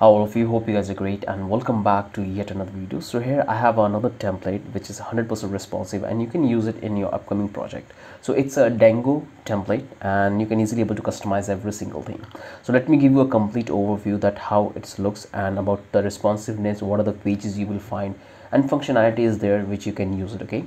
How all of you hope you guys are great and welcome back to yet another video. So here I have another template which is 100% responsive and you can use it in your upcoming project. So it's a Django template and you can easily able to customize every single thing. So let me give you a complete overview that how it looks and about the responsiveness, what are the pages you will find and functionality is there which you can use it okay?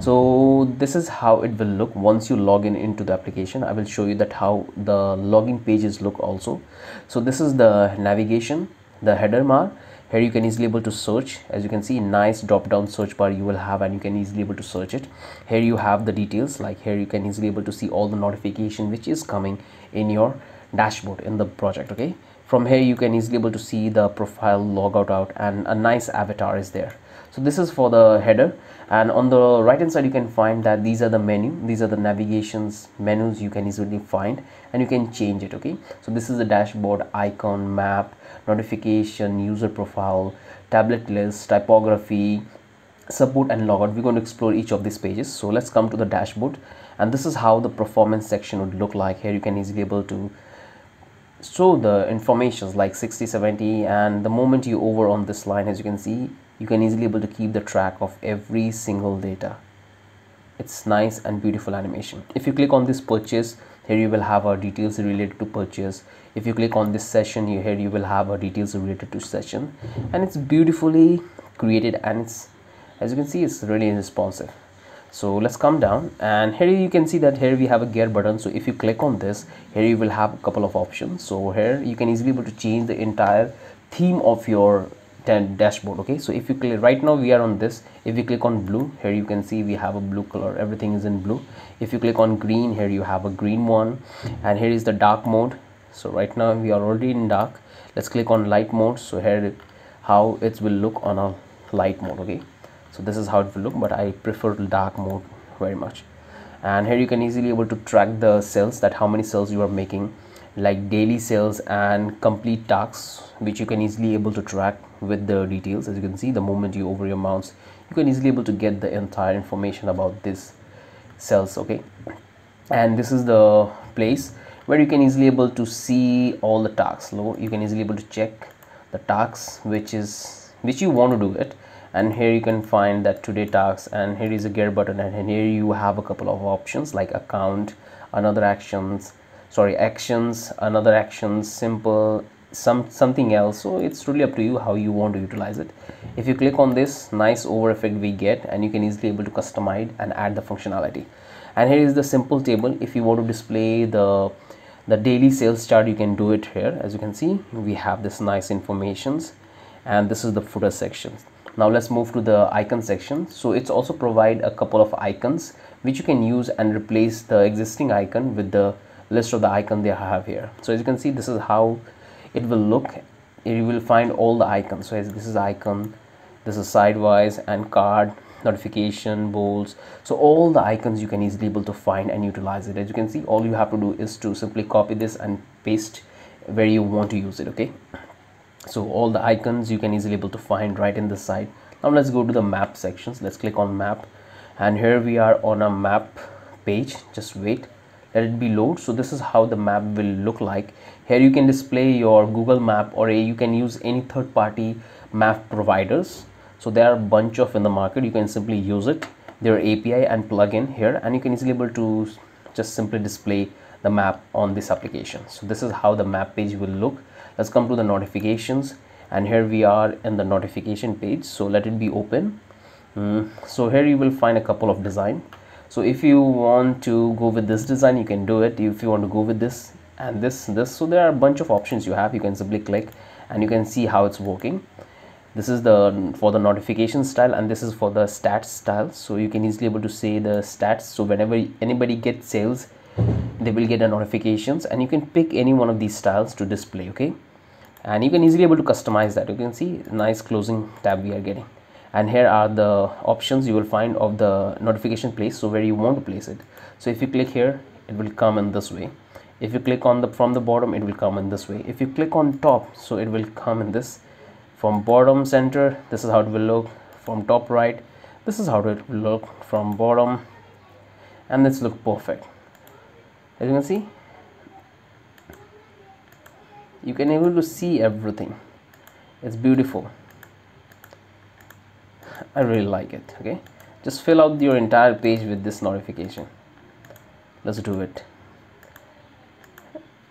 So this is how it will look once you log in into the application. I will show you that how the login pages look also. So this is the navigation the header bar. Here you can easily able to search. As you can see nice drop down search bar you will have and you can easily able to search it. Here you have the details like here you can easily able to see all the notification which is coming in your dashboard in the project okay? From here you can easily able to see the profile logout out and a nice avatar is there so this is for the header. And on the right hand side you can find that these are the menu. These are the navigations menus you can easily find and you can change it okay? So this is the dashboard icon map notification user profile tablet list typography support and logout. We're going to explore each of these pages. So let's come to the dashboard. And this is how the performance section would look like. Here you can easily able to show the informations like 60 70 and the moment you over on this line as you can see you can easily able to keep the track of every single data. It's nice and beautiful animation. If you click on this purchase here you will have our details related to purchase. If you click on this session here you will have our details related to session. And it's beautifully created and it's as you can see it's really responsive. So let's come down and here you can see that here we have a gear button. So if you click on this here you will have a couple of options. So here you can easily be able to change the entire theme of your dashboard okay? So if you click right now we are on this. If you click on blue here you can see we have a blue color. Everything is in blue. If you click on green here you have a green one. And here is the dark mode. So right now we are already in dark. Let's click on light mode. So here how it will look on a light mode okay? So this is how it will look but i prefer dark mode very much. And here you can easily able to track the sales that how many sales you are making like daily sales and complete tasks which you can easily able to track with the details. As you can see the moment you over your mouse you can easily able to get the entire information about this cells okay? And this is the place where you can easily able to see all the tasks. Low you can easily able to check the tasks which is which you want to do it. And here you can find that today tasks and here is a gear button and here you have a couple of options like account another actions sorry actions another actions simple some something else. So it's really up to you how you want to utilize it. If you click on this nice over effect we get and you can easily able to customize and add the functionality. And here is the simple table. If you want to display the the daily sales chart you can do it here. As you can see we have this nice informations and this is the footer section. Now let's move to the icon section. So it's also provide a couple of icons which you can use and replace the existing icon with the list of the icon they have here. So as you can see this is how it will look you will find all the icons. So as this is icon this is sidewise and card notification bowls so all the icons you can easily able to find and utilize it. As you can see all you have to do is to simply copy this and paste where you want to use it okay? So all the icons you can easily able to find right in the side. Now let's go to the map sections. Let's click on map. And here we are on a map page. Just wait let it be load. So this is how the map will look like. Here you can display your google map or you can use any third-party map providers. So there are a bunch of in the market. You can simply use it. Their api and plug in here and you can easily able to just simply display the map on this application. So this is how the map page will look. Let's come to the notifications and here we are in the notification page. So let it be open. Mm. so here you will find a couple of design so if you want to go with this design you can do it. If you want to go with this and this this so there are a bunch of options you have. You can simply click and you can see how it's working. This is the for the notification style and this is for the stats style. So you can easily able to say the stats. So whenever anybody gets sales they will get a notifications and you can pick any one of these styles to display okay? And you can easily able to customize that. You can see nice closing tab we are getting and here are the options you will find of the notification place so where you want to place it. So if you click here it will come in this way. If you click on the from the bottom it will come in this way. If you click on top so it will come in this. From bottom center this is how it will look. From top right this is how it will look. From bottom and this look perfect. As you can see you can able to see everything. It's beautiful I really like it okay? Just fill out your entire page with this notification. Let's do it.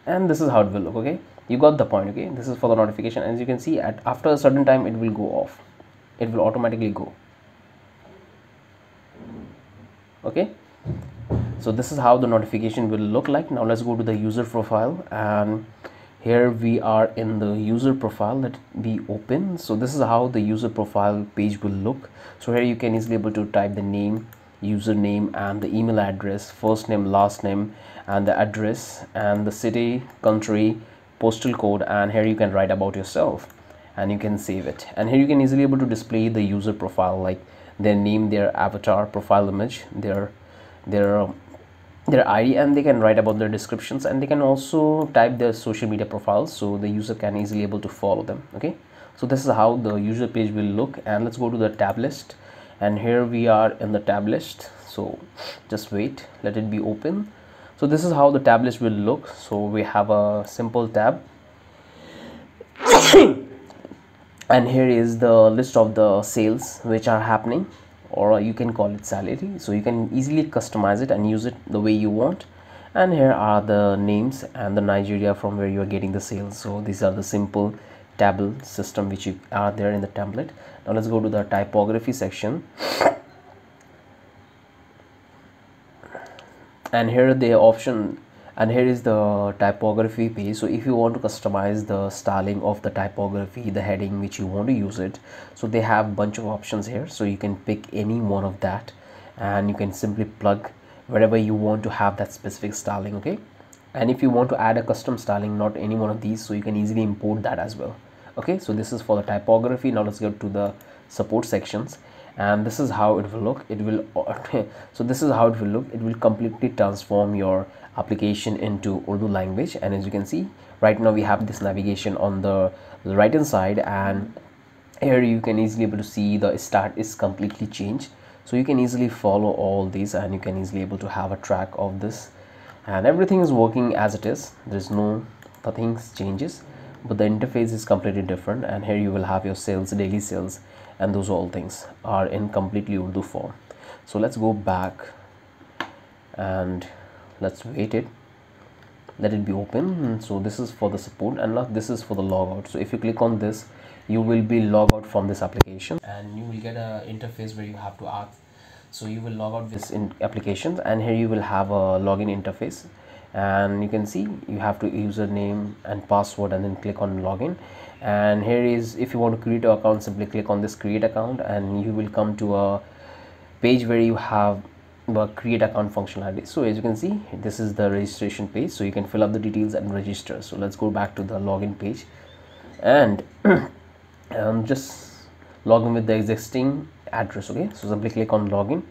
And this is how it will look okay? You got the point okay? This is for the notification. As you can see at after a certain time it will go off. It will automatically go. Okay? So this is how the notification will look like. Now let's go to the user profile and here we are in the user profile. It be open. So this is how the user profile page will look. So here you can easily able to type the name username and the email address first name last name and the address and the city country postal code and here you can write about yourself and you can save it. And here you can easily able to display the user profile like their name their avatar profile image their their their id and they can write about their descriptions and they can also type their social media profiles so the user can easily able to follow them okay? So this is how the user page will look and let's go to the tab list. And here we are in the tab list so just wait let it be open. So this is how the tab list will look. So we have a simple tab. And here is the list of the sales which are happening or you can call it salary. So you can easily customize it and use it the way you want. And here are the names and the Nigeria from where you are getting the sales. So these are the simple table system which you are there in the template now let's go to the typography section. And here the option and here is the typography page so if you want to customize the styling of the typography the heading which you want to use it so they have bunch of options here. So you can pick any one of that and you can simply plug wherever you want to have that specific styling okay? And if you want to add a custom styling not any one of these so you can easily import that as well okay? So this is for the typography. Now let's go to the support sections and this is how it will look. It will so this is how it will look. It will completely transform your application into Urdu language. And as you can see right now we have this navigation on the, right hand side. And here you can easily able to see the start is completely changed. So you can easily follow all these and you can easily able to have a track of this. And everything is working as it is. There's no nothing changes but the interface is completely different and here you will have your sales daily sales and those all things are in completely Urdu form. So let's go back and let's wait it. Let it be open. So this is for the support and this is for the logout. So if you click on this you will be logged out from this application and you will get a interface where you have to ask. So you will log out this in applications and here you will have a login interface and you can see you have to username and password and then click on login. And here is if you want to create an account simply click on this create account and you will come to a page where you have the create account functionality. So as you can see this is the registration page. So you can fill up the details and register. So let's go back to the login page. And um, just log in with the existing address okay? So simply click on login.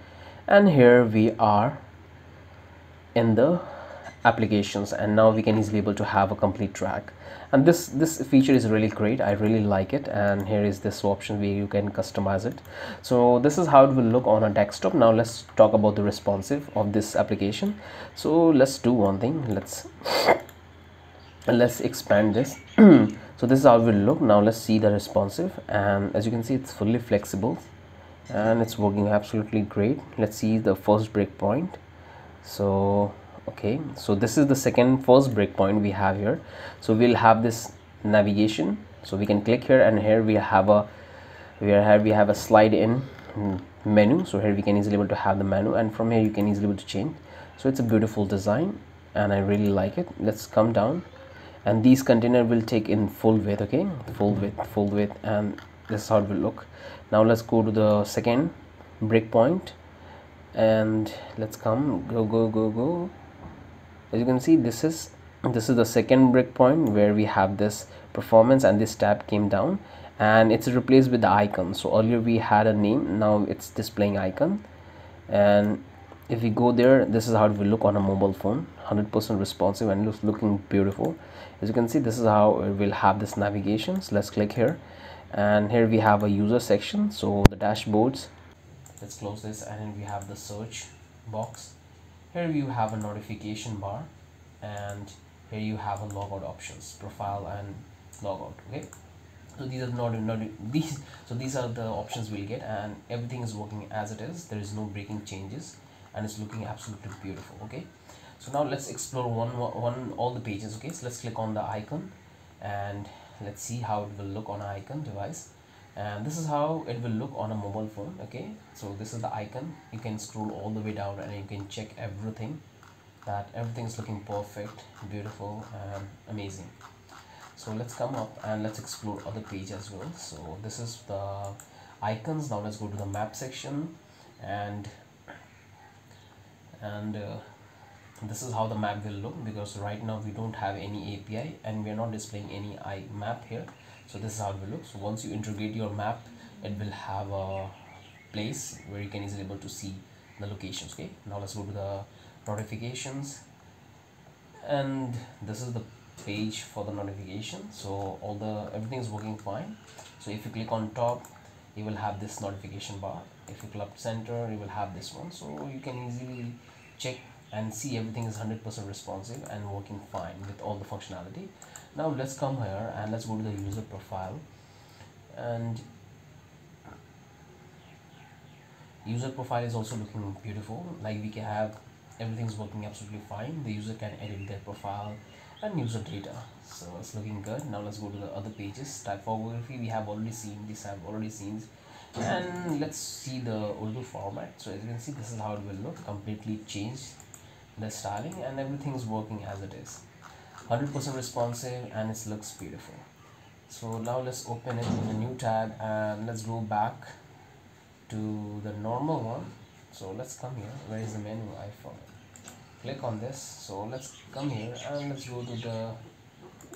And here we are in the applications and now we can easily able to have a complete track. And this this feature is really great. I really like it and here is this option where you can customize it. So this is how it will look on a desktop. Now let's talk about the responsive of this application. So let's do one thing. Let's let's expand this. So this is how it will look. Now let's see the responsive. And as you can see it's fully flexible and it's working absolutely great. Let's see the first breakpoint. So okay so this is the second first breakpoint we have here. So we'll have this navigation. So we can click here and here we have a we have we have a slide in menu. So here we can easily able to have the menu. And from here you can easily able to change. So it's a beautiful design and I really like it. Let's come down. And these container will take in full width okay? Full width full width. And this is how it will look. Now let's go to the second breakpoint. And let's come. Go go go go as you can see this is this is the second breakpoint where we have this performance and this tab came down. And it's replaced with the icon. So earlier we had a name now it's displaying icon. And if we go there this is how it will look on a mobile phone. 100% responsive and looks looking beautiful. As you can see this is how it will have this navigation. So let's click here. And here we have a user section. So the dashboards. Let's close this and we have the search box here you have a notification bar and here you have a logout options profile and logout okay? So these are not, not these so these are the options we'll get and everything is working as it is. There is no breaking changes and it's looking absolutely beautiful okay? So now let's explore one one all the pages okay? So let's click on the icon and let's see how it will look on icon device and this is how it will look on a mobile phone okay? So this is the icon. You can scroll all the way down and you can check everything that everything is looking perfect beautiful and amazing. So let's come up and let's explore other page as well. So this is the icons. Now let's go to the map section. And and uh, this is how the map will look because right now we don't have any API and we are not displaying any I map here so this is how it will look. So once you integrate your map it will have a place where you can easily able to see the locations okay? Now let's go to the notifications. And this is the page for the notification. So all the everything is working fine. So if you click on top you will have this notification bar. If you click center you will have this one. So you can easily check and see everything is 100% responsive and working fine with all the functionality now let's come here and let's go to the user profile. And user profile is also looking beautiful. Like we can have everything's working absolutely fine. The user can edit their profile and user data. So it's looking good. Now let's go to the other pages. Typography we have already seen this. I've already seen and let's see the Urdu format. So as you can see this is how it will look. Completely changed the styling and everything is working as it is 100% responsive and it looks beautiful. So now let's open it in a new tab and let's go back to the normal one. So let's come here. Where is the menu? Iphone click on this. So let's come here and let's go to the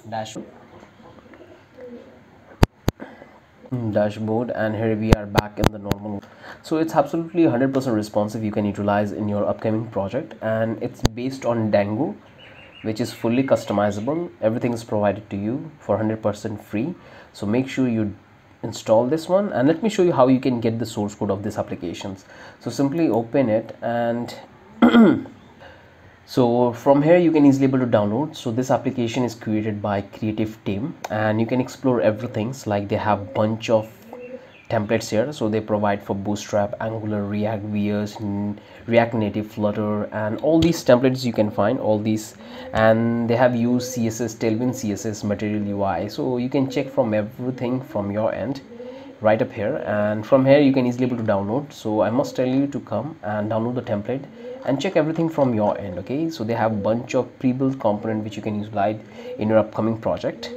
dashboard. Hmm, dashboard and here we are back in the normal so it's absolutely 100% responsive. You can utilize in your upcoming project and it's based on Django which is fully customizable. Everything is provided to you for 100% free. So make sure you install this one and let me show you how you can get the source code of this applications. So simply open it and so from here you can easily able to download. So this application is created by Creative Tim and you can explore everything. Like they have bunch of templates here. So they provide for bootstrap angular react vs react native flutter and all these templates you can find all these. And they have used css tailwind css material ui so you can check from everything from your end right up here. And from here you can easily able to download. So i must tell you to come and download the template and check everything from your end okay? So they have bunch of pre-built component which you can utilize in your upcoming project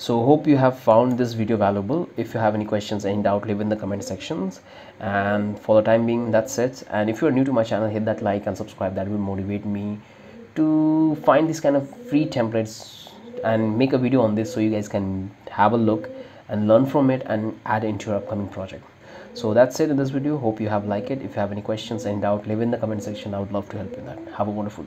so hope you have found this video valuable. If you have any questions any doubt leave in the comment sections. And for the time being that's it. And if you're new to my channel hit that like and subscribe. That will motivate me to find this kind of free templates and make a video on this so you guys can have a look and learn from it and add into your upcoming project. So that's it in this video. Hope you have liked it. If you have any questions and doubt leave in the comment section. I would love to help you that. Have a wonderful day